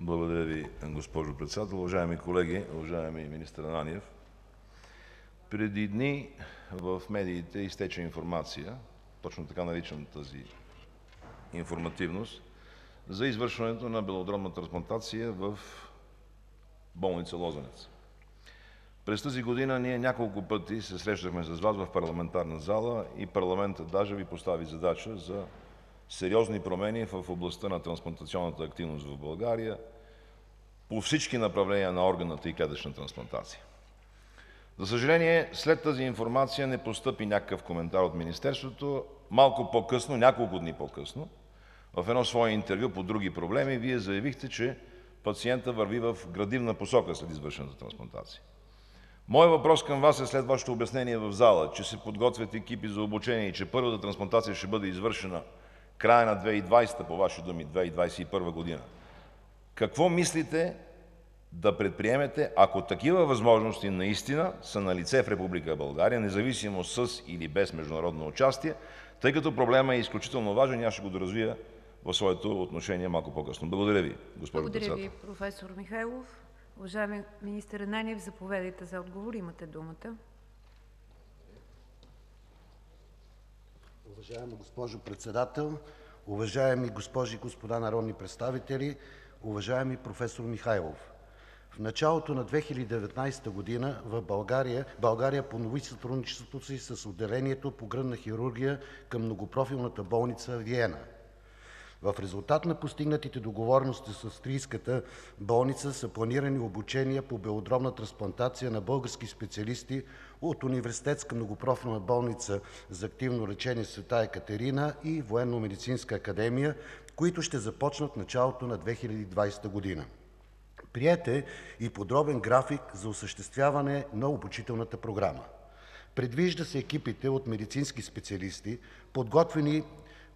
Благодаря Ви, госпожо Председател. Уважаеми колеги, уважаеми министър Ананиев! Преди дни в медиите изтече информация, точно така наричам тази информативност, за извършването на белодробна трансплантация в болница „Лозенец“. През тази година ние няколко пъти се срещахме с Вас в парламентарната зала и парламентът даже Ви постави задача за сериозни промени в областта на трансплантационната активност в България по всички направления на органната и клетъчна трансплантация. За съжаление, след тази информация не постъпи някакъв коментар от Министерството. Малко по-късно, няколко дни по-късно, в едно свое интервю по други проблеми Вие заявихте, че пациентът върви в градивна посока след извършената трансплантация. Моят въпрос към Вас е след Вашето обяснение в залата, че се подготвят екипи за обучение и че първата трансплантация ще бъде извършена края на 2020 г., по Ваши думи 2021 г., какво мислите да предприемете, ако такива възможности наистина са налице в Република България, независимо със или без международно участие, тъй като проблемът е изключително важен и аз ще го доразвия в своето отношение малко по-късно. Благодаря Ви, госпожо Председател. Благодаря Ви, професор Михайлов. Уважаеми министър Ананиев, заповядайте за отговор. Имате думата. Уважаема госпожо Председател, уважаеми госпожи и господа народни представители! Уважаеми професор Михайлов, в началото на 2019 г. в България поднови сътрудничеството си с отделението по гръдна хирургия към Многопрофилната болница „Виена“. В резултат на постигнатите договорености с австрийската болница са планирани обучения по белодробна трансплантация на български специалисти от Университетска многопрофилна болница за активно лечение „Света Екатерина“ и Военномедицинска академия, които ще започнат в началото на 2020 г. Приет е и подробен график за осъществяване на обучителната програма. Предвижда се екипите от медицински специалисти, подготвени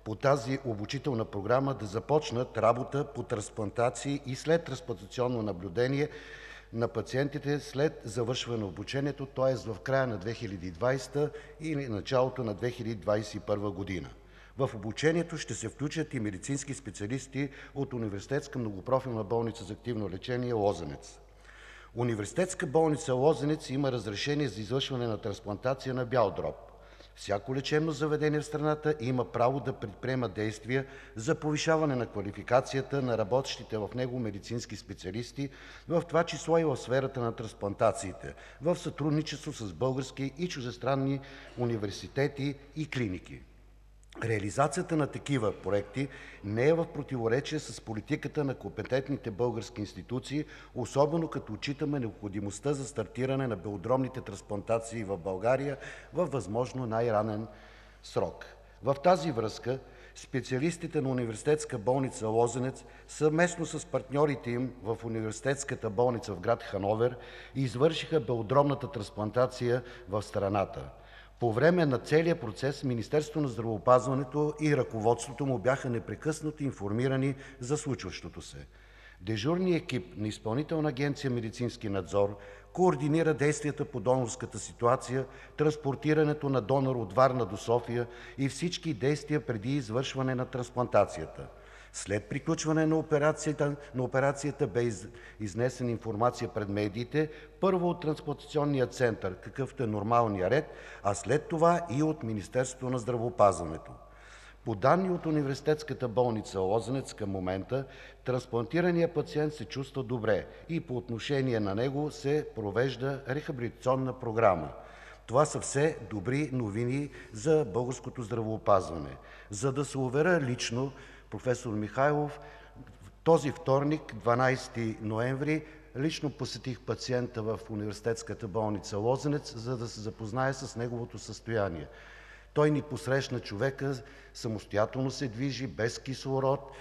по тази обучителна програма, да започнат работа по трансплантации и следтрансплантационно наблюдение на пациентите след завършване на обучението, тоест в края на 2020 или началото на 2021 г. В обучението ще се включат и медицински специалисти от Университетска многопрофилна болница за активно лечение „Лозенец“. Университетска болница „Лозенец“ има разрешение за извършване на трансплантация на бял дроб. Всяко лечебно заведение в страната има право да предприема действия за повишаване на квалификацията на работещите в него медицински специалисти, в това число и в сферата на трансплантациите, в сътрудничество с български и чуждестранни университети и клиники. Реализацията на такива проекти не е в противоречие с политиката на компетентните български институции, особено като отчитаме необходимостта за стартиране на белодробните трансплантации в България във възможно най-ранен срок. В тази връзка специалистите на Университетска болница „Лозенец“ съвместно с партньорите им в Университетската болница в град Хановер извършиха белодробната трансплантация в страната. По време на целия процес Министерството на здравеопазването и ръководството му бяха непрекъснато информирани за случващото се. Дежурният екип на Изпълнителна агенция „Медицински надзор“ координира действията по донорската ситуация, транспортирането на донор от Варна до София и всички действия преди извършване на трансплантацията. След приключване на операцията бе изнесена информация пред медиите първо от Трансплантационния център, какъвто е нормалният ред, а след това и от Министерството на здравеопазването. По данни от Университетската болница „Лозенец“ към момента трансплантираният пациент се чувства добре и по отношение на него се провежда рехабилитационна програма. Това са все добри новини за българското здравеопазване. За да се уверя лично, професор Михайлов, този вторник, 12 ноември, лично посетих пациента в Университетската болница „Лозенец“, за да се запозная с неговото състояние. Той ни посрещна – самостоятелно се движи, без кислород,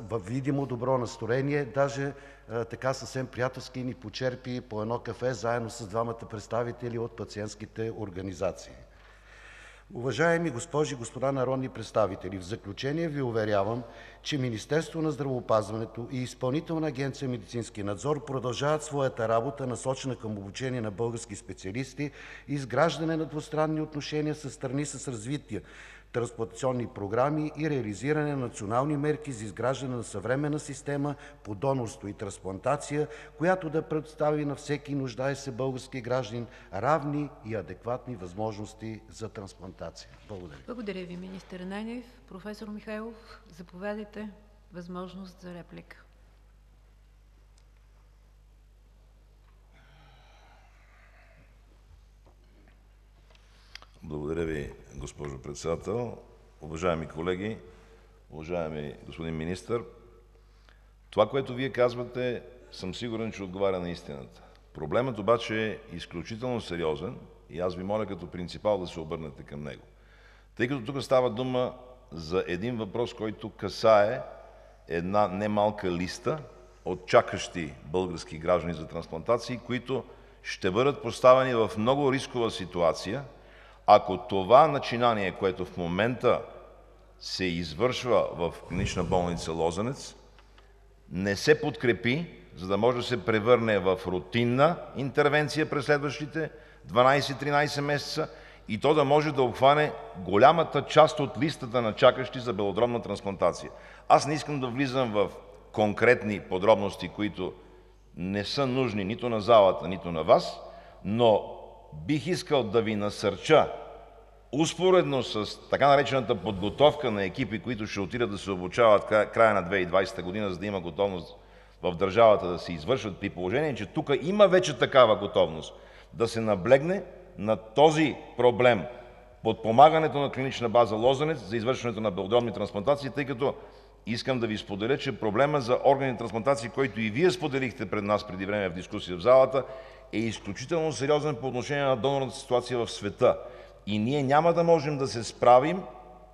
във видимо добро настроение, даже съвсем приятелски ни почерпи по едно кафе заедно с двамата представители от пациентските организации. Уважаеми госпожи и господа народни представители, в заключение Ви уверявам, че Министерството на здравеопазването и Изпълнителна агенция „Медицински надзор“ продължават своята работа, насочена към обучение на български специалисти, изграждане на двустранни отношения със страни с развита трансплантационни програми и реализиране на национални мерки за изграждане на съвременна система по донорство и трансплантация, която да предостави на всеки нуждаещ се български гражданин равни и адекватни възможности за трансплантация. Благодаря. Благодаря Ви, министър Ананиев. Професор Михайлов, заповядайте – възможност за реплика. Благодаря Ви, госпожо Председател. Уважаеми колеги, уважаеми господин Министър! Това, което Вие казвате, съм сигурен, че отговаря на истината. Проблемът обаче е изключително сериозен и аз Ви моля като принципал да се обърнете към него, тъй като тук става дума за един въпрос, който касае една немалка листа от чакащи български граждани за трансплантации, които ще бъдат поставени в много рискова ситуация, ако това начинание, което в момента се извършва в Клинична болница „Лозенец“, не се подкрепи, за да може да се превърне в рутинна интервенция през следващите 12 – 13 месеца и то да може да обхване голямата част от листата на чакащи за белодробна трансплантация. Аз не искам да влизам в конкретни подробности, които не са нужни нито на залата, нито на Вас, но бих искал да Ви насърча успоредно с така наречената подготовка на екипи, които ще отидат да се обучават края на 2020 г., за да има готовност в държавата да се извършват, при положение че тук има вече такава готовност, да се наблегне на този проблем – подпомагането на Клинична база „Лозенец“ за извършването на белодробни трансплантации, тъй като искам да Ви споделя, че проблемът за органни трансплантации, който и Вие споделихте пред нас преди време в дискусия в залата, е изключително сериозен по отношение на донорната ситуация в света и ние няма да можем да се справим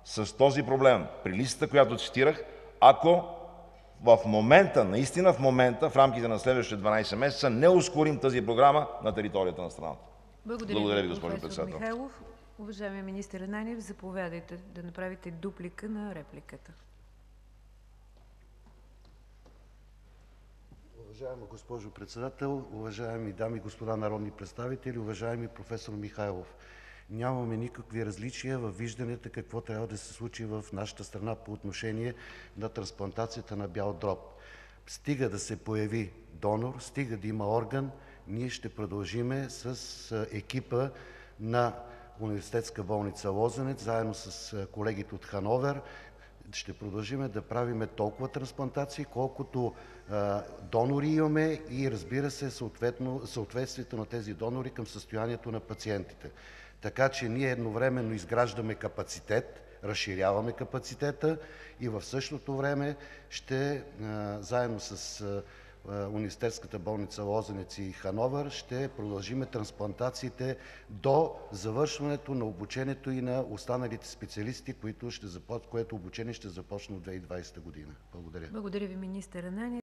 с този проблем при листата, която цитирах, ако в момента, наистина в момента, в рамките на следващите 12 месеца не ускорим тази програма на територията на страната. Благодаря Ви, госпожо Председател. Михайлов. Уважаеми министър Ананиев, заповядайте да направите дуплика на репликата. Уважаема госпожо Председател, уважаеми дами и господа народни представители! Уважаеми професор Михайлов, нямаме никакви различия във вижданията какво трябва да се случи в нашата страна по отношение на трансплантацията на бял дроб. Стига да се появи донор, стига да има орган, ние ще продължим с екипа на Университетска болница „Лозенец“, заедно с колегите от Хановер, ще продължим да правим толкова трансплантации, колкото донори имаме и, разбира се, съответствието на тези донори към състоянието на пациентите. Така че ние едновременно изграждаме капацитет, разширяваме капацитета и в същото време заедно с Университетската болница „Лозенец“ и Хановер ще продължим трансплантациите до завършването на обучението и на останалите специалисти, което обучение ще започне от 2020 г. Благодаря. Благодаря Ви, министър Ананиев.